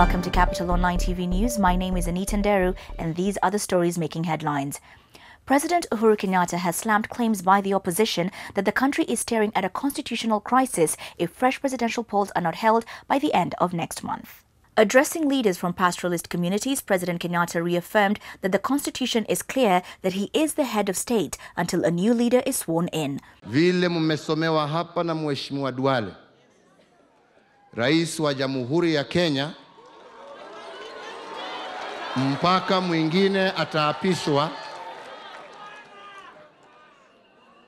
welcome to Capital Online TV News. My name is Anita Nderu, and these are the stories making headlines. President Uhuru Kenyatta has slammed claims by the opposition that the country is staring at a constitutional crisis if fresh presidential polls are not held by the end of next month. Addressing leaders from pastoralist communities, President Kenyatta reaffirmed that the constitution is clear that he is the head of state until a new leader is sworn in. Vile mmesomewa hapa na Duale, Rais wa Jamhuri ya Kenya, mpaka mwingine ataapishwa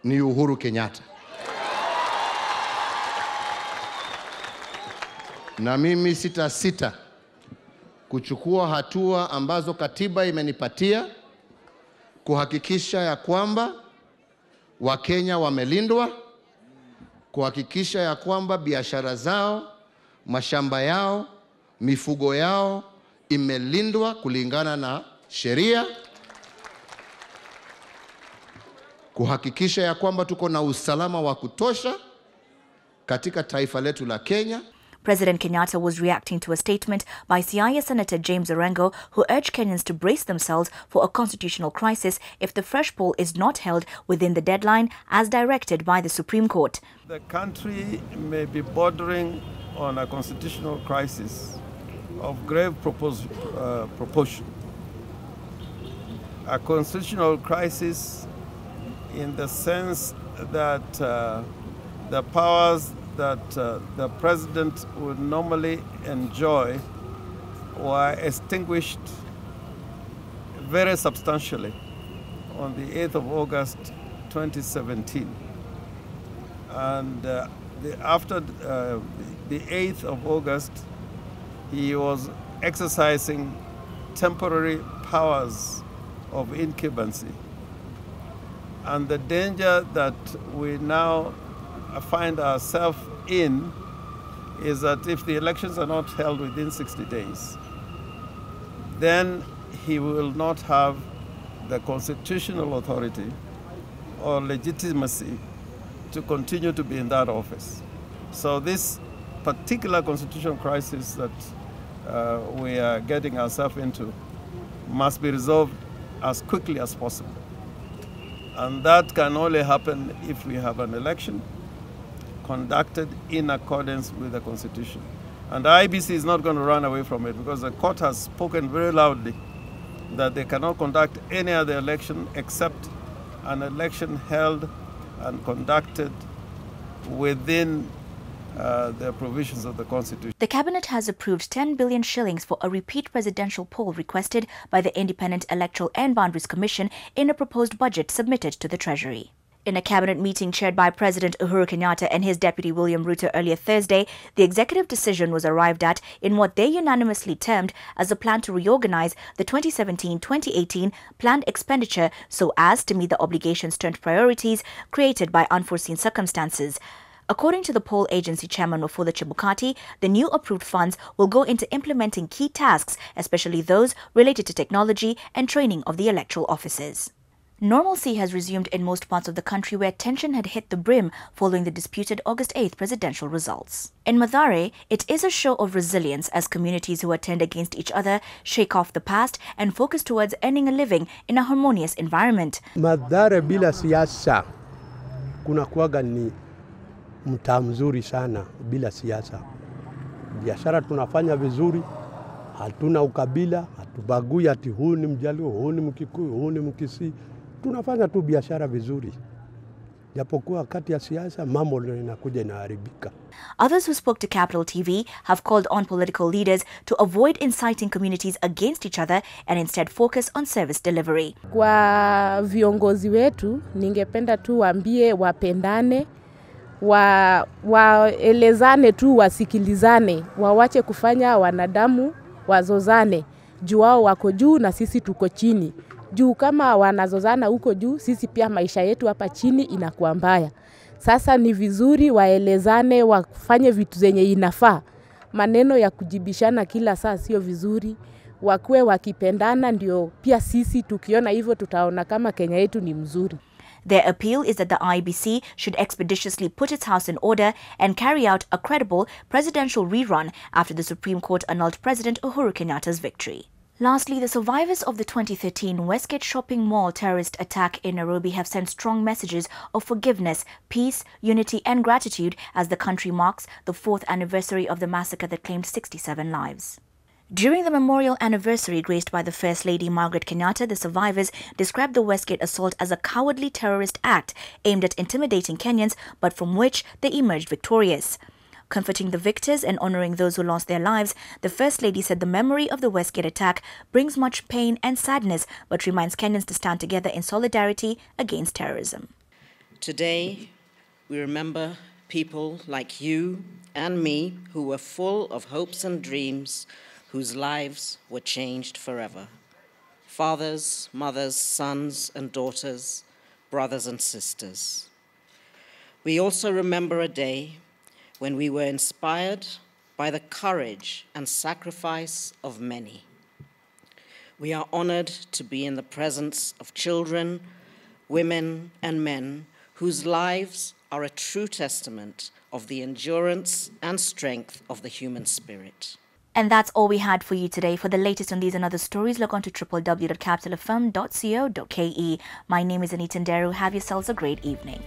ni Uhuru Kenyatta. Na mimi sita sita kuchukua hatua ambazo katiba imenipatia kuhakikisha ya kwamba Wakenya wamelindwa, kuhakikisha ya kwamba biashara zao, mashamba yao, mifugo yao imelindwa kulingana na sheria, kuhakikisha ya kwamba tuko na usalama wa kutosha katika taifa letu la Kenya. President Kenyatta was reacting to a statement by Siaya Senator James Orengo, who urged Kenyans to brace themselves for a constitutional crisis if the fresh poll is not held within the deadline as directed by the Supreme Court. The country may be bordering on a constitutional crisis of grave propos- uh, proportion. A constitutional crisis in the sense that uh, the powers that uh, the president would normally enjoy were extinguished very substantially on the 8th of August 2017. And uh, the, after uh, the 8th of August, he was exercising temporary powers of incumbency. And the danger that we now find ourselves in is that if the elections are not held within 60 days, then he will not have the constitutional authority or legitimacy to continue to be in that office. So this particular constitutional crisis that uh, we are getting ourselves into must be resolved as quickly as possible. And that can only happen if we have an election conducted in accordance with the Constitution. And the IEBC is not going to run away from it because the court has spoken very loudly that they cannot conduct any other election except an election held and conducted within uh, the provisions of the Constitution. The cabinet has approved 10 billion shillings for a repeat presidential poll requested by the Independent Electoral and Boundaries Commission in a proposed budget submitted to the Treasury. In a cabinet meeting chaired by President Uhuru Kenyatta and his deputy William Ruto earlier Thursday, the executive decision was arrived at in what they unanimously termed as a plan to reorganize the 2017-2018 planned expenditure so as to meet the obligations turned priorities created by unforeseen circumstances. According to the poll agency chairman Wafula Chebukati, the new approved funds will go into implementing key tasks, especially those related to technology and training of the electoral officers. Normalcy has resumed in most parts of the country where tension had hit the brim following the disputed August 8th presidential results. In Mathare, it is a show of resilience as communities who attend against each other shake off the past and focus towards earning a living in a harmonious environment. Mathare bila siasa kuna kuwaga ni mtaa mzuri sana bila siasa. Biashara tunafanya vizuri, hatuna ukabila, hatubagui ati huu ni Mjaluo, huu ni Mkikuyu, huu ni Mkisii. Tunafanya tu biashara vizuri, japokuwa kati ya siasa mambo ndio inakuja inaharibika. Others who spoke to Capital TV have called on political leaders to avoid inciting communities against each other and instead focus on service delivery. Kwa viongozi wetu, ningependa tu waambie wapendane, wa waelezane tu, wasikilizane, wawache kufanya wanadamu wazozane juu wao wako juu na sisi tuko chini. Juu kama wanazozana huko juu, sisi pia maisha yetu hapa chini inakuwa mbaya. Sasa ni vizuri waelezane, wafanye vitu zenye inafaa. Maneno ya kujibishana kila saa sio vizuri, wakuwe wakipendana, ndio pia sisi tukiona hivyo tutaona kama Kenya yetu ni mzuri. Their appeal is that the IEBC should expeditiously put its house in order and carry out a credible presidential rerun after the Supreme Court annulled President Uhuru Kenyatta's victory. Lastly, the survivors of the 2013 Westgate Shopping Mall terrorist attack in Nairobi have sent strong messages of forgiveness, peace, unity, and gratitude as the country marks the fourth anniversary of the massacre that claimed 67 lives. During the memorial anniversary graced by the First Lady Margaret Kenyatta, the survivors described the Westgate assault as a cowardly terrorist act aimed at intimidating Kenyans, but from which they emerged victorious. Comforting the victors and honoring those who lost their lives, the First Lady said the memory of the Westgate attack brings much pain and sadness, but reminds Kenyans to stand together in solidarity against terrorism. Today, we remember people like you and me who were full of hopes and dreams whose lives were changed forever. Fathers, mothers, sons and daughters, brothers and sisters. We also remember a day when we were inspired by the courage and sacrifice of many. We are honored to be in the presence of children, women, and men whose lives are a true testament of the endurance and strength of the human spirit. And that's all we had for you today. For the latest on these and other stories, log on to www.capitalfm.co.ke. My name is Anita Nderu. Have yourselves a great evening.